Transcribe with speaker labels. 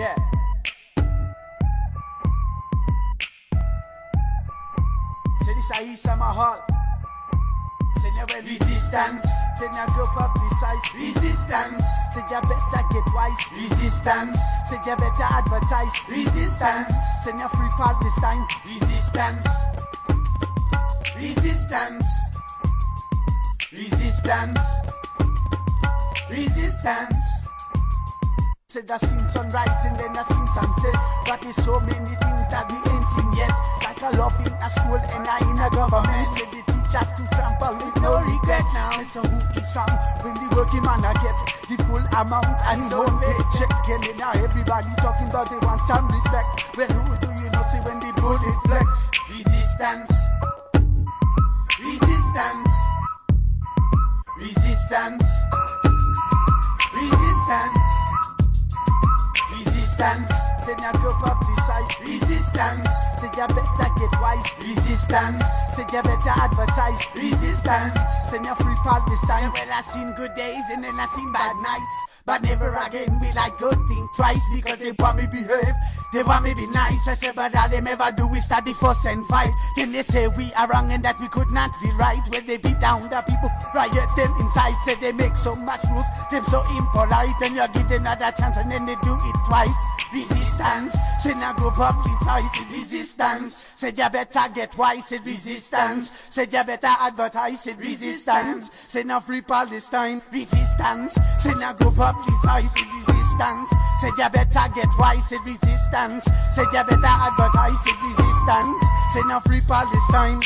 Speaker 1: Yeah. Say this a East Summer Hall. Say never resistance. Say now go publicize resistance. Say you better get wise resistance. Say you better advertise resistance. Say now free Palestine resistance. Resistance. Resistance. Resistance. Say I seen sunrise and then I seen sunset But there's so many things that we ain't seen yet. Like a love in a school and I in a government. Say the teachers to trample with no regret now. Say so who is strong when the working man a get? The full amount and his own paycheck. And then now everybody talking about they want some respect. Well who do you know see when the bullet flex Resistance. Resistance. Resistance Resistance now go publicize Resistance. Say you better get wise. Resistance Say you better advertise Resistance. Say now free Palestine Well I seen good days and then I seen bad nights But never again will I go think twice Because they want me behave. They want me be nice. I say but all them ever do is start the fuss and fight Then they say we are wrong and that we could not be right. When they beat down the people Riot them inside. Say they make so much rules. Them so impolite And you give them another chance and then they do it twice. Resistance, say now go publicize it. Resistance, say you better get wise it. Resistance, say you better advertise it. Resistance, say now free Palestine. Resistance, say now go publicize it. Resistance, say you better get wise it. Resistance, say you better advertise it. Resistance, say now free Palestine.